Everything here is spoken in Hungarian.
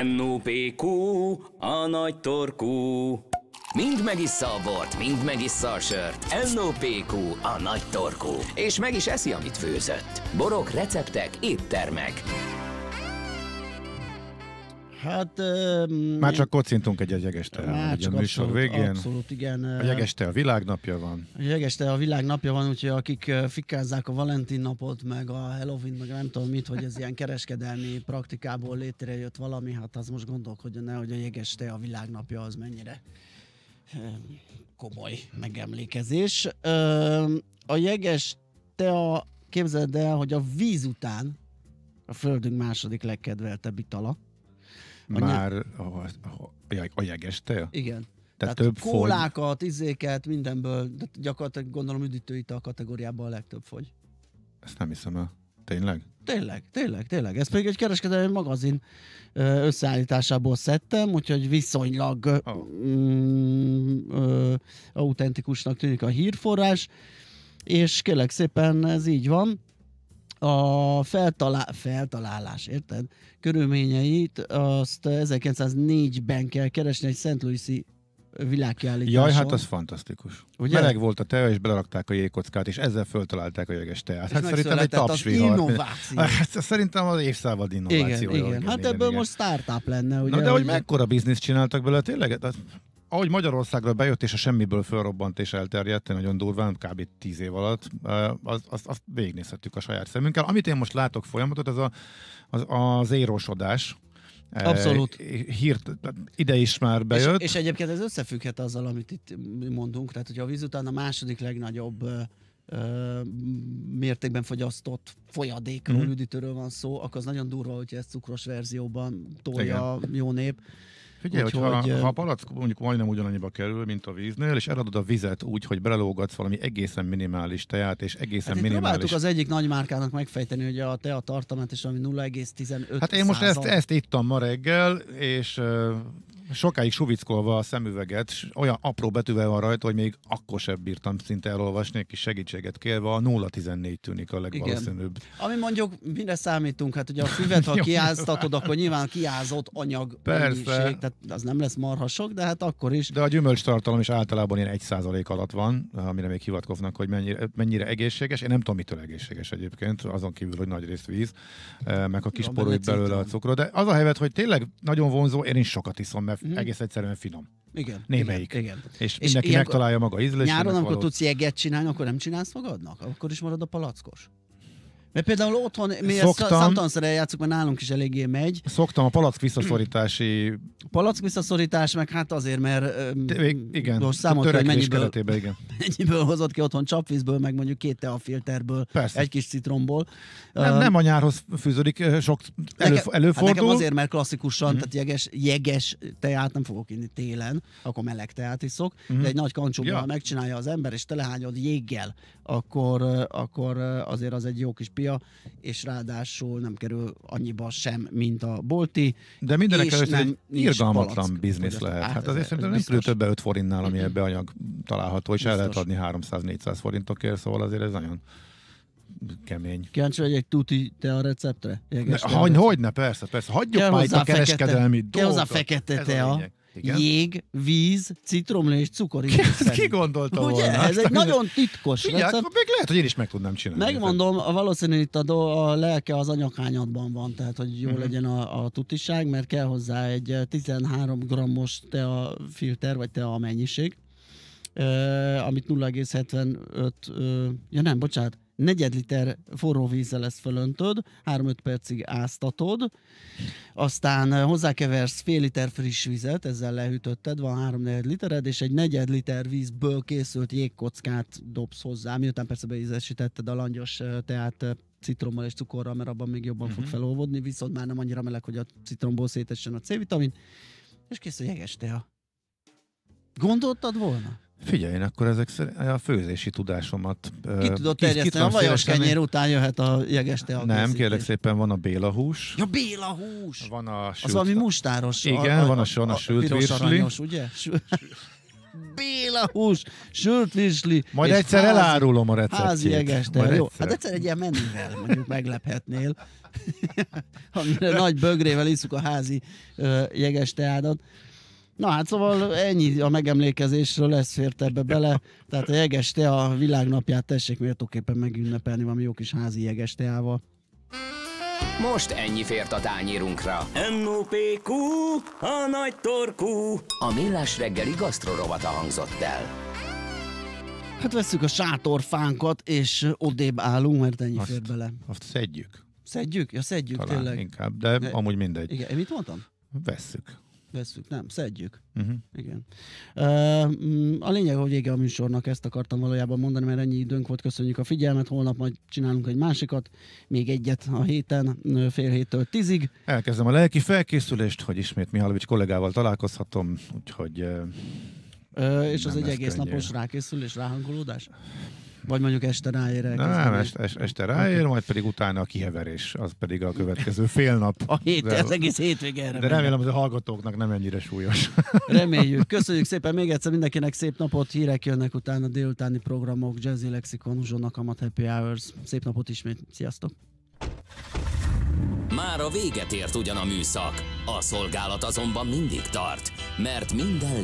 NOPQ, a nagy torkú. Mind megissza a bort, mind megissza a sört. NOPQ, a nagy torkú. És meg is eszi, amit főzött. Borok, receptek, éttermek. Hát... Um, Már csak kocintunk egy jegeste Már csak a műsor abszolút, végén. abszolút, igen. A jegeste a világnapja van. A jegeste a világ napja van, úgyhogy akik fikázzák a Valentin napot, meg a Halloween, meg nem tudom mit, hogy ez ilyen kereskedelmi praktikából létrejött valami, hát az most gondolkodjon el, hogy a jegeste a világ napja az mennyire komoly megemlékezés. A jegeste a, képzeld el, hogy a víz után a földünk második legkedveltebb itala. Már a, a, a, a jegeste? Igen. Tehát több fogy. kólákat, izéket, mindenből, de gyakorlatilag gondolom üdítőital kategóriában a legtöbb fogy. Ezt nem hiszem el. Tényleg? Tényleg, tényleg, tényleg. Ez pedig egy kereskedelmi magazin összeállításából szedtem, úgyhogy viszonylag Oh. mm, ö, autentikusnak tűnik a hírforrás, és kérlek szépen ez így van. A feltalá- feltalálás, érted? Körülményeit azt 1904-ben kell keresni egy Szent Louis-i világkiállításon. Jaj, hát az fantasztikus. Ugye? Meleg volt a tea, és belerakták a jégkockát, és ezzel föltalálták a jeges teát. Hát szerintem egy tapsvihar. innováció. Hát, szerintem az évszávad innováció. Igen, igen. Hát ebből most startup lenne, ugye? Na de hogy mekkora bizniszt csináltak belőle, tényleg? Ahogy Magyarországra bejött, és a semmiből fölrobbant és elterjedt, nagyon durván, kb. 10 év alatt, azt, azt, azt végignézhettük a saját szemünkkel. Amit én most látok folyamatot, ez a, az, az érosodás. Abszolút. Hírt, ide is már bejött. És, és egyébként ez összefügghet azzal, amit itt mondunk, tehát hogyha a víz után a második legnagyobb ö, mértékben fogyasztott folyadékról, Mhm. mm. üdítőről van szó, akkor az nagyon durva, hogyha ezt cukros verzióban tolja a jó nép. Figyelj, Úgyhogy, hogyha ö, ha a palack mondjuk majdnem ugyanannyiba kerül, mint a víznél, és eladod a vizet úgy, hogy belelógatsz valami egészen minimális teát, és egészen Hát minimális... próbáltuk az egyik nagy márkának megfejteni, hogy a tea tartalmát is valami 0,15 Hát én most ezt, ezt ittam ma reggel, és sokáig suvickolva a szemüveget, olyan apró betűvel van rajta, hogy még akkor sem bírtam szinte elolvasni, egy kis segítséget kérve, a 0,14 tűnik a legvalószínűbb. Ami mondjuk, mire számítunk, hát ugye a füvet, ha kiáztatod, akkor nyilván kiázott anyag Persze. mennyiség, tehát az nem lesz marha sok, de hát akkor is. De a gyümölcstartalom is általában ilyen 1% alatt van, amire még hivatkoznak, hogy mennyire, mennyire egészséges. Én nem tudom, mitől egészséges egyébként, azon kívül, hogy nagy részt víz, eh, meg a kis benne belőle a cukor. De az a helyzet, hogy tényleg nagyon vonzó, én is sokat iszom, mert Mhm. egész egyszerűen finom. Igen. Némelyik. Igen. igen. És, És mindenki ilyenkor- megtalálja maga ízlésének Nyáron, amikor tudsz jeget csinálni, akkor nem csinálsz magadnak? Akkor is marad a palackos? Mert például otthon, mi ezt Szoktam. számtalanszor eljátszuk, mert nálunk is eléggé megy. Szoktam a palack visszaszorítási Palack visszaszorítás, meg hát azért, mert Te- igen, most számolt, hogy mennyiből, igen. mennyiből hozott ki otthon csapvízből, meg mondjuk két teafilterből, Persze. egy kis citromból. Nem, nem a nyárhoz fűződik, sok elő, Nekem, előfordul. Hát nekem azért, mert klasszikusan, Mhm. mm. tehát jeges, jeges teát nem fogok inni télen, akkor meleg teát iszok, Mhm. de egy nagy kancsóban, Ja. megcsinálja az ember, és telehányod jéggel, akkor, akkor azért az egy jó kis pia, és ráadásul nem kerül annyiba sem, mint a bolti. De mindenek előtt egy irgalmatlan palack. biznisz lehet. Hát Hát azért szerintem nem kerül többe 5 forintnál, ami ebbe anyag található, és el lehet adni 300-400 forintokért, szóval azért ez nagyon kemény. Kíváncsi vagy egy tuti te a receptre? Hagy, receptre? hogyne, persze, persze. Hagyjuk Kell már itt a fekete- kereskedelmi Kell hozzá fekete tea. Igen? jég, víz, citromlé és cukor. Ki szerint. gondolta Ugye? volna? Ez egy nagyon titkos Figyelj, recept. akkor még lehet, hogy én is meg tudnám csinálni. Megmondom, a valószínű itt a, do, a lelke az anyaghányadban van, tehát hogy jó Mhm. legyen a, a tutiság, mert kell hozzá egy eh, 13 grammos tea filter, vagy tea mennyiség, uh, amit 0,75, uh, ja nem, bocsánat, negyed liter forró vízzel lesz fölöntöd, 3-5 percig áztatod, aztán eh, hozzákeversz fél liter friss vizet, ezzel lehűtötted, van 3 negyed litered, és egy negyed liter vízből készült jégkockát dobsz hozzá, miután persze beízesítetted a langyos eh, teát eh, citrommal és cukorral, mert abban még jobban fog Mhm. felolvodni, viszont már nem annyira meleg, hogy a citromból szétessen a C-vitamin, és kész a jeges tea. Gondoltad volna? Figyelj, én akkor ezek szerint a főzési tudásomat... Ki tudod terjeszteni? A vajos kenyér után jöhet a jeges tea Nem, kérlek szépen, van a béla hús. Ja, Béla hús! Van a Az sült, valami mustáros. Igen, van a son, a sült piros virsli. aranyos, ugye? Béla hús, sült visli. Majd egyszer házi- elárulom a receptjét. Házi jegeste. Majd Jó, egyszer. hát egyszer egy ilyen menüvel mondjuk meglephetnél. Amire nagy bögrével iszuk a házi ö, jegesteádat. Na hát szóval ennyi a megemlékezésről lesz fért ebbe bele. Tehát a jegeste a világnapját tessék méltóképpen megünnepelni valami jó kis házi jegesteával. Most ennyi fért a tányérunkra. NOPQ, a nagy torkú. A millás reggeli gasztrorovata hangzott el. Hát vesszük a sátorfánkat, és odébb állunk, mert ennyi Azt- fér bele. Azt szedjük. Szedjük? Ja, szedjük Talán tényleg. inkább, de De- amúgy mindegy. Igen, mit mondtam? Vesszük. Vesszük, nem, szedjük. Uh-huh. Igen. Mm, a lényeg, hogy vége a műsornak, ezt akartam valójában mondani, mert ennyi időnk volt, köszönjük a figyelmet, holnap majd csinálunk egy másikat, még egyet a héten, fél héttől tízig. Elkezdem a lelki felkészülést, hogy ismét Mihálovics kollégával találkozhatom, úgyhogy Ö, és az egy egész könnyű. napos rákészülés, ráhangolódás? Vagy mondjuk este ráér nem, elkezdeni? este, este, este ráér, majd pedig utána a kiheverés, az pedig a következő fél nap. A hét, de, az egész hétvége erre de remélem, hogy a hallgatóknak nem ennyire súlyos. Reméljük. Köszönjük szépen még egyszer mindenkinek szép napot, hírek jönnek utána, délutáni programok, Jazzy Lexikon, Uzsonna Kamat, Happy Hours. Szép napot ismét. Sziasztok! Már a véget ért ugyan a műszak. A szolgálat azonban mindig tart, mert minden